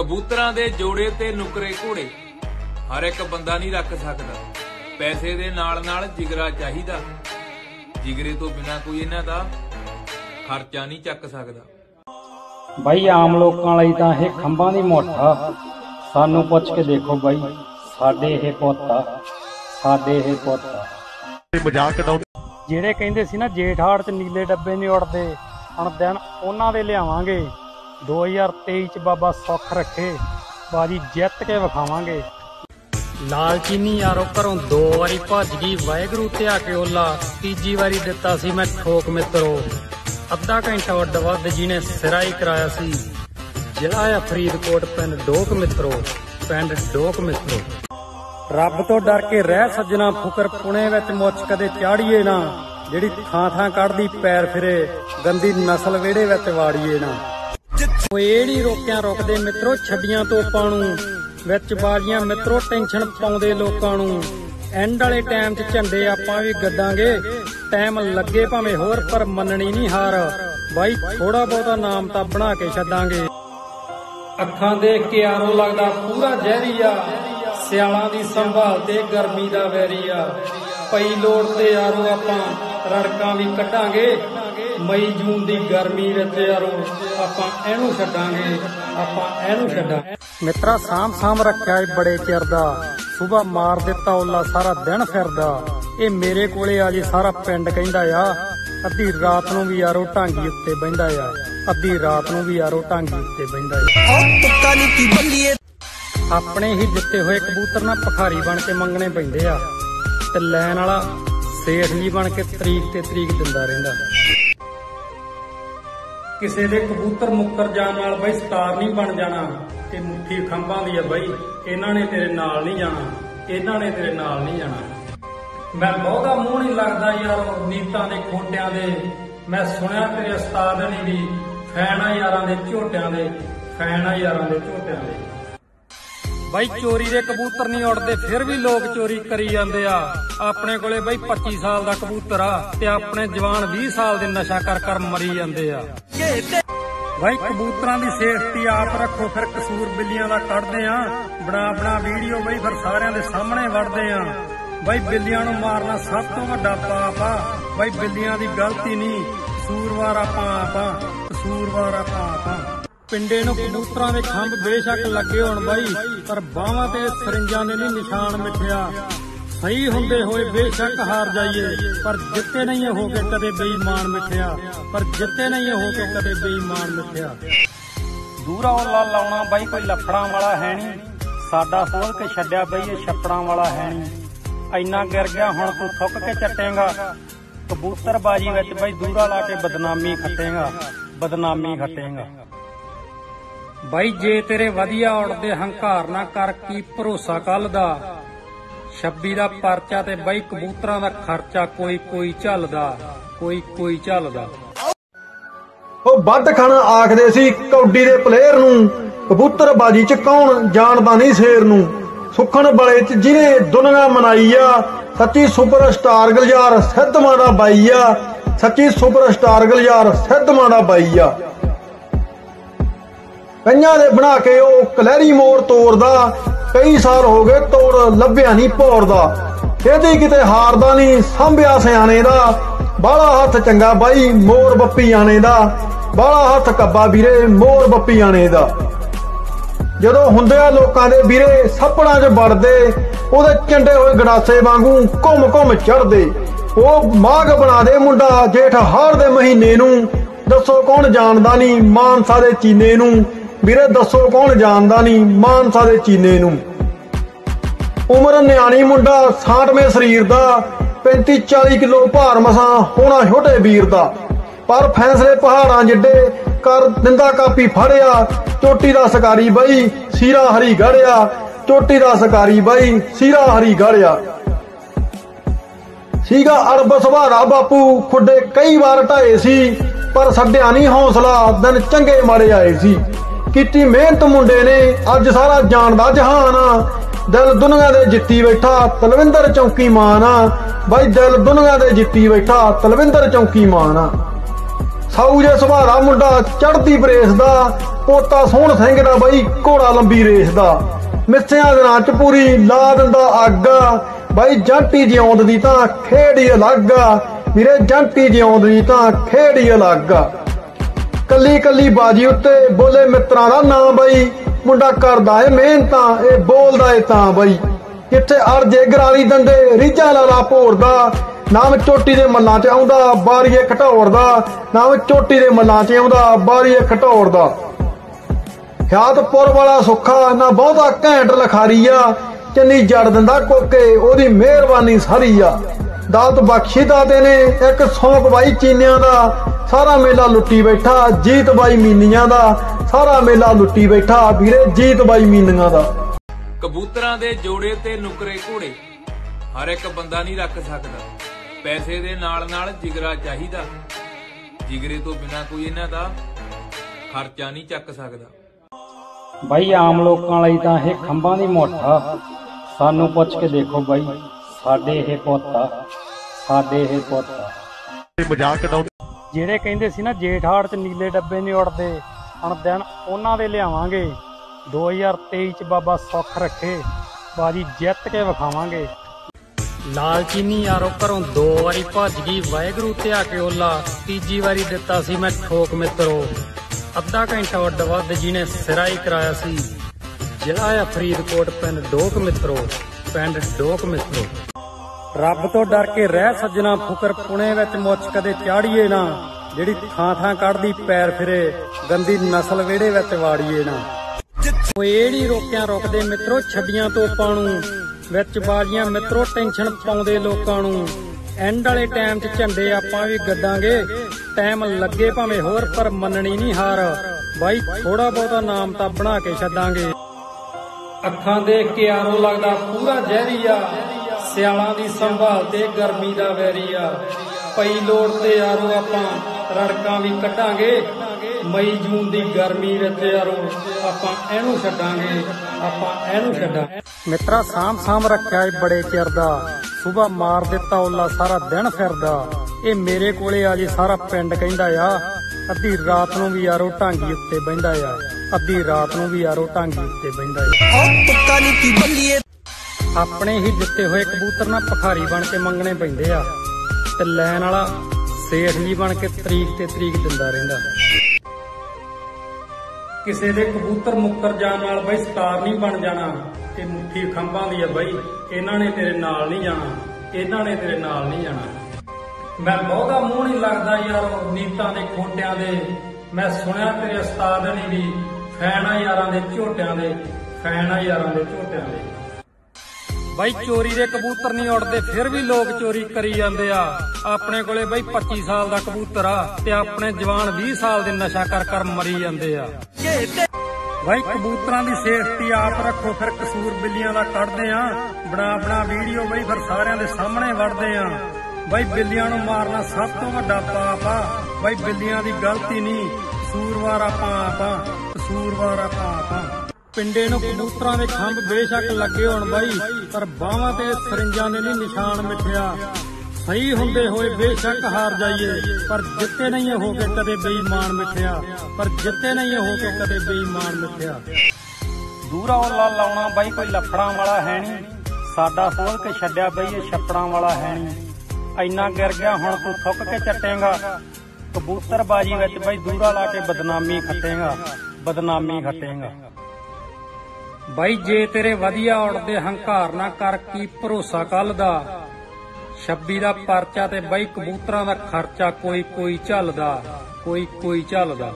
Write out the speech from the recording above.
ਕਬੂਤਰਾਂ ਦੇ ਜੋੜੇ ਤੇ ਨੁਕਰੇ ਘੋੜੇ। ਹਰ ਇੱਕ ਬੰਦਾ ਨਹੀਂ ਰੱਖ ਸਕਦਾ। ਪੈਸੇ ਦੇ ਨਾਲ ਨਾਲ ਜਿਗਰਾ ਚਾਹੀਦਾ। ਜਿਗਰੇ ਤੋਂ ਬਿਨਾ ਕੋਈ ਇਹਨਾਂ ਦਾ ਖਰਚਾ ਨਹੀਂ ਚੱਕ ਸਕਦਾ। ਬਾਈ ਆਮ ਲੋਕਾਂ ਲਈ ਤਾਂ ਇਹ ਖੰਭਾਂ ਦੀ ਮੋਠਾ ਸਾਨੂੰ ਪੁੱਛ ਕੇ ਦੇਖੋ ਬਾਈ ਸਾਡੇ ਇਹ ਪੁੱਤ ਸਾਡੇ ਇਹ ਪੁੱਤ ਮਜ਼ਾਕ ਉਡਾਉਂਦੇ ਜਿਹੜੇ ਕਹਿੰਦੇ ਸੀ ਨਾ ਜੇਠਾੜ ਚ ਨੀਲੇ ਡੱਬੇ ਨਹੀਂ ਉੜਦੇ। ਹੁਣ ਦਿਨ ਉਹਨਾਂ ਦੇ ਲਿਆਵਾਂਗੇ। 2023 ਚ ਬਾਬਾ ਸੁੱਖ ਰੱਖੇ। ਬਾਜੀ ਜਿੱਤ ਕੇ ਵਿਖਾਵਾਂਗੇ। ਲਾਲਚੀਨੀ ਯਾਰੋ ਘਰੋਂ ਦੋ ਵਾਰੀ ਭੱਜ ਗਈ, ਵਾਹਿਗੁਰੂ ਤੇ ਆ ਕੇ ਓਲਾ। ਤੀਜੀ ਵਾਰੀ ਦਿੱਤਾ ਸੀ ਮੈਂ ਠੋਕ ਮਿੱਤਰੋ। ਅੱਧਾ ਘੰਟਾ ਵੱਡ ਵੱਧ ਜਿਹਨੇ ਸਿਰਾਈ ਕਰਾਇਆ ਸੀ। ਜ਼ਿਲ੍ਹਾ ਆ ਫਰੀਦਕੋਟ, ਪਿੰਡ ਡੋਕ ਮਿੱਤਰੋ। ਪਿੰਡ ਡੋਕ ਮਿੱਤਰੋ। ਰੱਬ ਤੋਂ ਡਰ ਕੇ ਰਹਿ ਸੱਜਣਾ ਫੁਕਰ, ਪੁਣੇ ਵਿੱਚ ਮੁੱਛ ਕਦੇ ਚਾੜੀਏ ਨਾ। ਜਿਹੜੀ ਥਾਂ ਥਾਂ ਕੱਢਦੀ, ਪੈਰ ਫਿਰੇ। ਗੰਦੀ ਨਸਲ ਵਿਹੜੇ ਵਿੱਚ ਵਾੜੀਏ ਨਾ। ਓਏ ਰੋਕਿਆਂ ਰੁਕਦੇ ਮਿੱਤਰੋ, ਛੱਡੀਆਂ ਤੋਪਾਂ ਨੂੰ। ਵਿੱਚ ਬਾਜੀਆਂ ਮਿੱਤਰੋ ਟੈਨਸ਼ਨ ਪਾਉਂਦੇ ਲੋਕਾਂ ਨੂੰ। ਐਂਡ ਵਾਲੇ ਟਾਈਮ 'ਚ ਝੰਡੇ ਆਪਾਂ ਵੀ ਗੱਡਾਂਗੇ ਟਾਈਮ ਲੱਗੇ ਭਾਵੇਂ ਹੋਰ, ਪਰ ਮੰਨਣੀ ਨਹੀਂ ਹਾਰ। ਬਾਈ ਥੋੜਾ ਬਹੁਤਾ ਨਾਮ ਤਾਂ ਬਣਾ ਕੇ ਛੱਡਾਂਗੇ। ਅੱਖਾਂ ਦੇਖ ਕੇ ਆਰੋ ਲੱਗਦਾ ਪੂਰਾ ਜ਼ਹਿਰੀ ਆ ਸਿਆਲਾਂ ਦੀ ਸੰਭਾਲ ਤੇ ਗਰਮੀ ਦਾ ਵੈਰੀ ਆ ਪਈ ਲੋੜ ਤੇ ਆਰੋ ਆਪਾਂ ਰੜਕਾਂ ਵੀ ਕੱਢਾਂਗੇ। ਮਈ ਜੂਨ ਦੀ ਗਰਮੀ ਵਿੱਚ ਆਰੋ ਆਪਾਂ ਇਹਨੂੰ ਛੱਡਾਂਗੇ, ਆਪਾਂ ਇਹਨੂੰ ਛੱਡਾਂਗੇ। ਮਿੱਤਰਾ ਸਾਮ ਸਾਮ ਰੱਖਿਆ ਏ ਬੜੇ ਚਿਰ ਦਾ। ਸਵੇਰ ਮਾਰ ਦਿੱਤਾ ਓਲਾ ਸਾਰਾ ਦਿਨ ਫਿਰਦਾ। ਇਹ ਮੇਰੇ ਕੋਲੇ ਆ ਜੀ, ਸਾਰਾ ਪਿੰਡ ਕਹਿੰਦਾ ਆ। ਅੱਧੀ ਰਾਤ ਨੂੰ ਵੀ ਯਾਰੋ ਢਾਂਗੀ ਉੱਤੇ ਬਹਿੰਦਾ ਆ। ਅੱਧੀ ਰਾਤ ਨੂੰ ਵੀ ਯਾਰੋ ਢਾਂਗੀ ਉੱਤੇ ਬਹਿੰਦਾ ਆ। ਆਪਣੇ ਹੀ ਦਿੱਤੇ ਹੋਏ ਕਬੂਤਰ ਨਾ ਭਖਾਰੀ ਬਣ ਕੇ ਮੰਗਣੇ ਪੈਂਦੇ ਆ। ਤੇ ਲੈਣ ਵਾਲਾ ਸੇਠ ਜੀ ਬਣ ਕੇ ਤਰੀਕ ਤੇ ਤਰੀਕ ਦਿੰਦਾ ਰਹਿੰਦਾ। ਕਿਸੇ ਦੇ ਕਬੂਤਰ ਮੁੱਕਰ ਜਾਣ ਨਾਲ ਬਈ ਸਟਾਰ ਨਹੀਂ ਬਣ ਜਾਣਾ ਕਿ ਮੁੱਠੀ ਖੰਭਾਂ ਦੀ ਆ ਬਈ, ਇਹਨਾਂ ਨੇ ਤੇਰੇ ਨਾਲ ਨਹੀਂ ਜਾਣਾ, ਇਹਨਾਂ ਨੇ ਤੇਰੇ ਨਾਲ ਨਹੀਂ ਜਾਣਾ। ਮੈਂ ਬਹੁਤਾ ਮੂੰਹ ਨਹੀਂ ਲੱਗਦਾ ਯਾਰ ਨੀਤਾਂ ਦੇ ਖੋਟਿਆਂ ਦੇ, ਮੈਂ ਸੁਣਿਆ ਤੇਰੇ ਉਸਤਾਦ ਨੇ ਵੀ, ਫੈਨ ਆ ਯਾਰਾਂ ਦੇ ਝੋਟਿਆਂ ਦੇ, ਫੈਨ ਆ ਯਾਰਾਂ ਦੇ ਝੋਟਿਆਂ ਦੇ। ਬਾਈ ਚੋਰੀ ਦੇ ਕਬੂਤਰ ਨਹੀਂ ਉੱਡਦੇ, ਫਿਰ ਵੀ ਲੋਕ ਚੋਰੀ ਕਰੀ ਜਾਂਦੇ ਆ। ਆਪਣੇ ਕੋਲੇ ਬਾਈ 25 ਸਾਲ ਦਾ ਕਬੂਤਰ ਆ ਤੇ ਆਪਣੇ ਜਵਾਨ 20 ਸਾਲ ਦੇ ਨਸ਼ਾ ਕਰ ਕਰ ਮਰੀ ਜਾਂਦੇ ਆ। ਬਾਈ ਕਬੂਤਰਾਂ ਦੀ ਸੇਫਟੀ ਆਪ ਰੱਖੋ, ਫਿਰ ਕਸੂਰ ਬਿੱਲੀਆਂ ਦਾ ਕੱਢਦੇ ਆ। ਬਣਾ ਬਣਾ ਵੀਡੀਓ ਬਾਈ, ਫਿਰ ਸਾਰਿਆਂ ਦੇ ਸਾਹਮਣੇ ਵੜਦੇ ਆ। ਬਾਈ ਬਿੱਲੀਆਂ ਨੂੰ ਮਾਰਨਾ ਸਭ ਤੋਂ ਵੱਡਾ ਪਾਪ ਆ। ਬਾਈ ਬਿੱਲੀਆਂ ਦੀ ਗਲਤੀ ਨਹੀਂ, ਕਸੂਰਵਾਰ ਆਪਾਂ ਆਪਾਂ ਕਸੂਰਵਾਰ ਆਪਾਂ ਆਪਾਂ ਪਿੰਡੇ ਨੂੰ ਕਬੂਤਰਾਂ ਦੇ ਖੰਭ ਬੇਸ਼ੱਕ ਲੱਗੇ ਹੋਣ ਬਾਈ, ਪਰ ਬਾਹਾਂ ਤੇ ਸਰਿੰਜਾਂ ਦੇ ਨਹੀਂ ਨਿਸ਼ਾਨ ਮਿੱਠਿਆ। ਸਹੀ ਹੁੰਦੇ ਹੋਏ ਬੇਸ਼ੱਕ ਹਾਰ ਜਾਈਏ, ਪਰ ਜਿੱਤੇ ਨਹੀਂ ਹੋ ਕੇ ਕਦੇ ਬੇਈਮਾਨ ਮਿੱਠਿਆ। ਪਰ ਜਿੱਤੇ ਨਹੀਂ ਹੋ ਕੇ ਕਦੇ ਬੇਈਮਾਨ ਮਿੱਠਿਆ। ਦੂਰਾ ਓਲਾ ਲਾਉਣਾ ਬਾਈ, ਕੋਈ ਲੱਫੜਾਂ ਵਾਲਾ ਹੈ ਨਹੀਂ। ਸਾਡਾ ਖੋਲ ਕੇ ਛੱਡਿਆ ਬਈ, ਇਹ ਛੱਪੜਾਂ ਵਾਲਾ ਹੈ ਨਹੀਂ। ਇੰਨਾ ਗਿਰ ਗਿਆ, ਹੁਣ ਤੂੰ ਥੁੱਕ ਕੇ ਚੱਟੇਗਾ। ਕਬੂਤਰਬਾਜੀ ਵਿੱਚ ਬਈ ਦੂਰਾ ਲਾ ਕੇ ਬਦਨਾਮੀ ਖੱਟੇਗਾ। ਬਦਨਾਮੀ ਖੱਟੇਗਾ। ਬਾਈ, ਜੇ ਤੇਰੇ ਵਧੀਆ ਉੜਦੇ ਹੰਕਾਰ ਨਾ ਕਰ, ਕੀ ਭਰੋਸਾ ਕੱਲ ਦਾ? 26 ਦਾ ਪਰਚਾ ਤੇ ਬਾਈ, ਕਬੂਤਰਾਂ ਦਾ ਖਰਚਾ ਕੋਈ ਕੋਈ ਝੱਲਦਾ, ਕੋਈ ਕੋਈ ਝੱਲਦਾ। ਉਹ ਵੱਧ ਖਾਣਾ ਆਖਦੇ ਸੀ ਕੌਡੀ ਦੇ ਪਲੇਅਰ ਨੂੰ, ਕਬੂਤਰਬਾਜੀ ਚ ਕੌਣ ਜਾਣਦਾ ਨਹੀਂ ਸ਼ੇਰ ਨੂੰ? ਸੁਖਣ ਬਲੇ ਚ ਜਿਹਨੇ ਦੁਨੀਆ ਮਨਾਈ ਆ, ਸੱਚੀ ਸੁਪਰ ਸਟਾਰ ਗਲਜਾਰ ਸਿੱਧਵਾਂ ਦਾ ਬਾਈ ਆ, ਸੱਚੀ ਸੁਪਰ ਸਟਾਰ ਗਲਜਾਰ ਸਿੱਧਵਾਂ ਦਾ ਬਾਈ ਆ। ਕਈਆਂ ਦੇ ਬਣਾ ਕੇ ਉਹ ਕਲੈਰੀ ਮੋੜ ਤੋੜਦਾ ਕਈ ਸਾਲ ਹੋ ਗਏ ਤੋੜ ਲੱਭਿਆ ਨਹੀਂ ਭੋਰਦਾ। ਇਹਦੀ ਕਿਤੇ ਹਾਰਦਾ ਨਹੀਂ, ਸੰਭਿਆ ਸਿਆਣੇ ਦਾ। ਬਾਲਾ ਹੱਥ ਚੰਗਾ ਬਾਈ, ਮੋਰ ਬੱਪੀ ਆਣੇ ਦਾ। ਬਾਹਲਾ ਹੱਥ ਕੱਬਾ ਵੀਰੇ, ਮੋਰ ਬੱਪੀ ਆਣੇ ਦਾ। ਜਦੋਂ ਹੁੰਦੇ ਆ ਲੋਕਾਂ ਦੇ ਵੀਰੇ, ਸੱਪੜਾਂ 'ਚ ਵੜਦੇ, ਉਹਦੇ ਚੰਡੇ ਹੋਏ ਗੜਾਸੇ ਵਾਂਗੂ ਘੁੰਮ ਘੁੰਮ ਚੜਦੇ। ਉਹ ਮਾਗ ਬਣਾ ਦੇ ਮੁੰਡਾ, ਜੇਠ ਹਾਰ ਦੇ ਮਹੀਨੇ ਨੂੰ। ਦੱਸੋ ਕੌਣ ਜਾਣਦਾ ਨਹੀਂ, ਮਾਨਸਾ ਦੇ ਚੀਨੇ ਨੂੰ। ਵੀਰੇ ਦੱਸੋ ਕੌਣ ਜਾਣਦਾ ਨਹੀਂ ਮਾਨਸਾ ਦੇ ਚੀਨੇ ਨੂੰ? ਉਮਰ ਨਿਆਣੀ ਮੁੰਡਾ 60ਵੇਂ ਸਰੀਰ ਦਾ 35 40 ਕਿਲੋ ਭਾਰ ਮਸਾਂ ਹੋਣਾ ਛੋਟੇ ਵੀਰ ਦਾ। ਪਰ ਫੈਸਲੇ ਪਹਾੜਾਂ ਜਿੱਡੇ ਕਰ ਦਿੰਦਾ ਕਾਪੀ ਫੜਿਆ, ਚੋਟੀ ਦਾ ਸਕਾਰੀ ਬਈ ਸੀਰਾ ਹਰੀ ਗੜਿਆ, ਚੋਟੀ ਦਾ ਸਕਾਰੀ ਬਈ ਸੀਰਾ ਹਰੀ ਗੜਿਆ। ਸੀਗਾ ਅਰਬ ਸਵਾਰਾ ਬਾਪੂ, ਖੁੱਡੇ ਕਈ ਵਾਰ ਢਾਏ ਸੀ, ਪਰ ਛੱਡਿਆ ਨਹੀਂ ਹੌਸਲਾ, ਦਿਨ ਚੰਗੇ ਮਾਰੇ ਆਏ ਸੀ। ਕੀਤੀ ਮਿਹਨਤ ਮੁੰਡੇ ਨੇ। ਅੱਜ ਸਾਰਾ ਜਾਣਦਾ ਜਹਾਨ ਆ। ਦਿਲ ਦੁਨੀਆ ਦੇ ਜਿੱਤੀ ਬੈਠਾ ਤਲਵਿੰਦਰ ਚੌਂਕੀ ਮਾਨ ਆ। ਬਾਈ ਦਿਲ ਦੁਨੀਆ ਦੇ ਜਿੱਤੀ ਬੈਠਾ ਤਲਵਿੰਦਰ ਚੌਂਕੀ ਮਾਨ ਆ। ਸਾਊ ਜੇ ਸੁਭਾਰਾ ਮੁੰਡਾ ਚੜਦੀ ਬਰੇਸ ਦਾ। ਪੋਤਾ ਸੋਹਣ ਸਿੰਘ ਦਾ ਬਾਈ ਘੋੜਾ ਲੰਬੀ ਰੇਸ ਦਾ। ਮਿੱਸਿਆਂ ਦਿਨਾਂ ਚ ਪੂਰੀ ਲਾ ਦਿੰਦਾ ਅੱਗ ਬਾਈ ਜੰਟੀ ਜਿਉਂਦ ਦੀ ਤਾਂ ਖੇੜੀ ਅਲੱਗ ਆ। ਵੀਰੇ ਜੰਟੀ ਜਿਉਂਦ ਦੀ ਤਾਂ ਖੇੜੀ ਅਲੱਗ ਆ। ਕੱਲੀ ਕੱਲੀ ਬਾਜੀ ਉੱਤੇ ਬੋਲੇ ਮਿੱਤਰਾਂ ਦਾ ਨਾਂ ਬਈ। ਮੁੰਡਾ ਕਰਦਾ ਏ ਮਿਹਨਤਾਂ, ਇਹ ਬੋਲਦਾ ਏ ਤਾਂ ਬਈ। ਕਿੱਥੇ ਅਰਜੇ ਗਰਾਰੀ ਦੰਦੇ, ਰੀਝਾਂ ਲਾਲਾ ਭੋਰਦਾ। ਨਾਮ ਚੋਟੀ ਦੇ ਮੱਲਾਂ 'ਚ ਆਉਂਦਾ, ਬਾਰੀਏ ਘਟੌੜ ਦਾ ਨਾਮ ਚੋਟੀ ਦੇ ਮੱਲਾਂ 'ਚ ਆਉਂਦਾ, ਬਾਰੀਏ ਘਟੌੜ ਦਾ ਹਿਆਤਪੁਰ ਵਾਲਾ ਸੁੱਖਾ ਨਾ ਬਹੁਤਾ ਘੈਂਟ ਲਖਾਰੀ ਆ ਚੰਨੀ ਜੜ ਦਿੰਦਾ ਕੋਕੇ, ਉਹਦੀ ਮਿਹਰਬਾਨੀ ਸਾਰੀ ਆ। ਦਾਤ ਬਖਸ਼ੀ ਦਾਤੇ ਨੇ ਇੱਕ ਸੌਂਕ ਬਾਈ ਚੀਨਿਆਂ ਦਾ। ਸਾਰਾ ਮੇਲਾ ਲੁੱਟੀ ਬੈਠਾ ਜੀਤ ਬਾਈ ਮੀਨੀਆਂ ਦਾ। ਸਾਰਾ ਮੇਲਾ ਲੁੱਟੀ ਬੈਠਾ ਵੀਰੇ ਜੀਤ ਬਾਈ ਮੀਨੀਆਂ ਦਾ। ਕਬੂਤਰਾਂ ਦੇ ਜੋੜੇ ਤੇ ਨੁਕਰੇ ਘੋੜੇ। ਹਰ ਇੱਕ ਬੰਦਾ ਨਹੀਂ ਰੱਖ ਸਕਦਾ। ਪੈਸੇ ਦੇ ਨਾਲ ਨਾਲ ਜਿਗਰਾ ਚਾਹੀਦਾ। ਜਿਗਰੇ ਤੋਂ ਬਿਨਾ ਕੋਈ ਇਹਨਾਂ ਦਾ ਖਰਚਾ ਨਹੀਂ ਚੱਕ ਸਕਦਾ। ਬਾਈ ਆਮ ਲੋਕਾਂ ਲਈ ਤਾਂ ਇਹ ਖੰਭਾਂ ਦੀ ਮੋਠਾ ਸਾਨੂੰ ਪੁੱਛ ਕੇ ਦੇਖੋ ਬਾਈ ਸਾਡੇ ਇਹ ਪੁੱਤ ਸਾਡੇ ਇਹ ਪੁੱਤ ਮਜ਼ਾਕ ਉਡਾਉਂਦੇ ਜਿਹੜੇ ਕਹਿੰਦੇ ਸੀ ਨਾ ਜੇਠਾੜ ਚ ਨੀਲੇ ਡੱਬੇ ਨਹੀਂ ਉੜਦੇ ਹੁਣ ਦਿਨ ਉਹਨਾਂ ਦੇ ਲਿਆਵਾਂਗੇ। 2023 ਚ ਬਾਬਾ ਸੁੱਖ ਰੱਖੇ, ਬਾਜੀ ਜਿੱਤ ਕੇ ਵਿਖਾਵਾਂਗੇ। ਲਾਲਚੀਨੀ ਯਾਰੋ ਘਰੋਂ ਦੋ ਵਾਰੀ ਭੱਜ ਗਈ, ਵਾਹਿਗੁਰੂ ਤੇ ਆ ਕੇ ਓਲਾ, ਤੀਜੀ ਵਾਰੀ ਦਿੱਤਾ ਸੀ ਮੈਂ ਠੋਕ ਮਿੱਤਰੋ। ਅੱਧਾ ਘੰਟਾ ਵੱਡ ਵੱਧ ਜਿਹਨੇ ਸਿਰਾਈ ਕਰਾਇਆ ਸੀ। ਜ਼ਿਲ੍ਹਾ ਆ ਫਰੀਦਕੋਟ, ਪਿੰਡ ਡੋਕ ਮਿੱਤਰੋ, ਪਿੰਡ ਡੋਕ ਮਿੱਤਰੋ। ਰੱਬ ਤੋਂ ਡਰ ਕੇ ਰਹਿ ਸੱਜਣਾ ਫੁਕਰ ਪੁਣੇ ਵਿੱਚ ਮੁੱਛ ਕਦੇ ਚਾੜੀਏ ਨਾ, ਜਿਹੜੀ ਥਾਂ ਥਾਂ ਕੱਢਦੀ ਪੈਰ ਫਿਰੇ, ਗੰਦੀ ਨਸਲ ਵਿਹੜੇ ਵਿੱਚ ਵਾੜੀਏ ਨਾ। ਓਏ ਇਹ ਨੀ ਰੋਕਿਆਂ ਰੁਕਦੇ ਮਿੱਤਰੋ ਛੱਡੀਆਂ ਤੋਪਾਂ ਨੂੰ ਵਿੱਚ ਬਾਜੀਆਂ ਮਿੱਤਰੋ ਟੈਨਸ਼ਨ ਪਾਉਂਦੇ ਲੋਕਾਂ ਨੂੰ। ਐਂਡ ਵਾਲੇ ਟਾਈਮ 'ਚ ਝੰਡੇ ਆਪਾਂ ਵੀ ਗੱਡਾਂਗੇ ਟਾਈਮ ਲੱਗੇ ਭਾਵੇਂ ਹੋਰ, ਪਰ ਮੰਨਣੀ ਨਹੀਂ ਹਾਰ। ਬਾਈ ਥੋੜਾ ਬਹੁਤਾ ਨਾਮ ਤਾਂ ਬਣਾ ਕੇ ਛੱਡਾਂਗੇ। ਅੱਖਾਂ ਦੇਖ ਕੇ ਆਰੋ ਲੱਗਦਾ ਪੂਰਾ ਜ਼ਹਿਰੀ ਆ ਸਿਆਲਾਂ ਦੀ ਸੰਭਾਲ ਤੇ ਗਰਮੀ ਦਾ ਵੈਰੀ ਆ ਪਈ ਲੋੜ ਤੇ ਯਾਰੋ ਆਪਾਂ ਰੜਕਾਂ ਵੀ ਕੱਢਾਂਗੇ। ਮਈ ਜੂਨ ਦੀ ਗਰਮੀ ਵਿੱਚ ਯਾਰੋ ਆਪਾਂ ਇਹਨੂੰ ਛੱਡਾਂਗੇ। ਆਪਾਂ ਇਹਨੂੰ ਛੱਡਾਂਗੇ। ਮਿੱਤਰਾ ਸਾਮ ਸਾਮ ਰੱਖਿਆ ਏ ਬੜੇ ਚਿਰ ਦਾ। ਸਵੇਰ ਮਾਰ ਦਿੱਤਾ ਓਲਾ ਸਾਰਾ ਦਿਨ ਫਿਰਦਾ। ਇਹ ਮੇਰੇ ਕੋਲੇ ਆ ਜੇ ਸਾਰਾ ਪਿੰਡ ਕਹਿੰਦਾ ਆ। ਅੱਧੀ ਰਾਤ ਨੂੰ ਵੀ ਯਾਰੋ ਢਾਂਗੀ ਉੱਤੇ ਬਹਿੰਦਾ ਆ। ਅੱਧੀ ਰਾਤ ਨੂੰ ਵੀ ਯਾਰੋ ਢਾਂਗੀ ਉੱਤੇ ਬਹਿੰਦਾ ਆ। ਆਪਣੇ ਹੀ ਦਿੱਤੇ ਹੋਏ ਕਬੂਤਰ ਨਾ ਭਖਾਰੀ ਬਣ ਕੇ ਮੰਗਣੇ ਪੈਂਦੇ ਆ। ਤੇ ਲੈਣ ਵਾਲਾ ਸੇਠ ਜੀ ਬਣ ਕੇ ਤਰੀਕ ਤੇ ਤਰੀਕ ਦਿੰਦਾ ਰਹਿੰਦਾ। ਕਿਸੇ ਦੇ ਕਬੂਤਰ ਮੁੱਕਰ ਜਾਣ ਨਾਲ ਬਈ ਸਟਾਰ ਨਹੀਂ ਬਣ ਜਾਣਾ, ਇਹ ਮੁੱਠੀ ਖੰਭਾਂ ਦੀ ਆ ਬਈ, ਇਹਨਾਂ ਨੇ ਤੇਰੇ ਨਾਲ ਨਹੀਂ ਜਾਣਾ, ਇਹਨਾਂ ਨੇ ਤੇਰੇ ਨਾਲ ਨਹੀਂ ਜਾਣਾ। ਮੈਂ ਬਹੁਤਾ ਮੂੰਹ ਨਹੀਂ ਲੱਗਦਾ ਯਾਰ ਨੀਤਾਂ ਦੇ ਖੋਟਿਆਂ ਦੇ, ਮੈਂ ਸੁਣਿਆ ਤੇਰੇ ਉਸਤਾਦ ਨੇ ਵੀ ਫੈਨ ਆ ਯਾਰਾਂ ਦੇ ਝੋਟਿਆਂ ਦੇ ਫੈਨ ਆ ਯਾਰਾਂ ਦੇ ਝੋਟਿਆਂ ਦੇ। ਬਾਈ ਚੋਰੀ ਦੇ ਕਬੂਤਰ ਨਹੀਂ ਉੜਦੇ ਫਿਰ ਵੀ ਲੋਕ ਚੋਰੀ ਕਰੀ ਜਾਂਦੇ ਆ। ਆਪਣੇ ਕੋਲੇ ਬਾਈ 25 ਸਾਲ ਦਾ ਕਬੂਤਰ ਆ ਤੇ ਆਪਣੇ ਜਵਾਨ 20 ਸਾਲ ਦੇ ਨਸ਼ਾ ਕਰ ਕਰ ਮਰੀ ਜਾਂਦੇ ਆ। ਬਾਈ ਕਬੂਤਰਾਂ ਦੀ ਸੇਫਟੀ ਆਪ ਰੱਖੋ, ਫਿਰ ਕਸੂਰ ਬਿੱਲੀਆਂ ਦਾ ਕੱਢਦੇ ਆ। ਬਣਾ ਬਣਾ ਵੀਡੀਓ ਬਾਈ ਫਿਰ ਸਾਰਿਆਂ ਦੇ ਸਾਹਮਣੇ ਵੜਦੇ ਆ। ਬਾਈ ਬਿੱਲੀਆਂ ਨੂੰ ਮਾਰਨਾ ਸਭ ਤੋਂ ਵੱਡਾ ਪਾਪ ਆ। ਬਾਈ ਬਿੱਲੀਆਂ ਦੀ ਗਲਤੀ ਨਹੀਂ, ਕਸੂਰਵਾਰ ਆਪਾਂ ਆਪਾਂ ਕਸੂਰਵਾਰ ਆਪਾਂ ਆਪਾਂ ਪਿੰਡੇ ਨੂੰ ਕਬੂਤਰਾਂ ਦੇ ਖੰਭ ਬੇਸ਼ੱਕ ਲੱਗੇ ਹੋਣ ਬਾਈ, ਪਰ ਬਾਹਾਂ ਤੇ ਸਰਿੰਜਾਂ ਨੇ ਨਹੀਂ ਨਿਸ਼ਾਨ ਮਿੱਠਿਆ। ਸਹੀ ਹੁੰਦੇ ਹੋਏ ਬੇਸ਼ੱਕ ਹਾਰ ਜਾਈਏ, ਪਰ ਜਿੱਤੇ ਨਹੀਂ ਹੋ ਕੇ ਕਦੇ ਬੇਈਮਾਨ ਮਿੱਠਿਆ। ਪਰ ਜਿੱਤੇ ਨਹੀਂ ਹੋ ਕੇ ਕਦੇ ਬੇਈਮਾਨ ਮਿੱਠਿਆ। ਦੂਰਾ ਉਹ ਲਾਉਣਾ ਬਾਈ, ਕੋਈ ਲੱਫੜਾਂ ਵਾਲਾ ਹੈ ਨਹੀਂ। ਸਾਡਾ ਖੋਲ ਕੇ ਛੱਡਿਆ ਬਈ, ਇਹ ਛੱਪੜਾਂ ਵਾਲਾ ਹੈ ਨਹੀਂ। ਇੰਨਾ ਗਿਰ ਗਿਆ, ਹੁਣ ਤੂੰ ਥੁੱਕ ਕੇ ਚੱਟੇਗਾ। ਕਬੂਤਰਬਾਜੀ ਵਿੱਚ ਬਈ ਦੂਰਾ ਲਾ ਕੇ ਬਦਨਾਮੀ ਖੱਟੇਗਾ। ਬਦਨਾਮੀ ਖੱਟੇਗਾ। ਬਾਈ, ਜੇ ਤੇਰੇ ਵਧੀਆ ਉੜਦੇ ਹੰਕਾਰ ਨਾ ਕਰ, ਕੀ ਭਰੋਸਾ ਕੱਲ ਦਾ? 26 ਦਾ ਪਰਚਾ ਤੇ ਬਾਈ, ਕਬੂਤਰਾਂ ਦਾ ਖਰਚਾ ਕੋਈ ਕੋਈ ਝੱਲਦਾ ਕੋਈ ਕੋਈ ਝੱਲਦਾ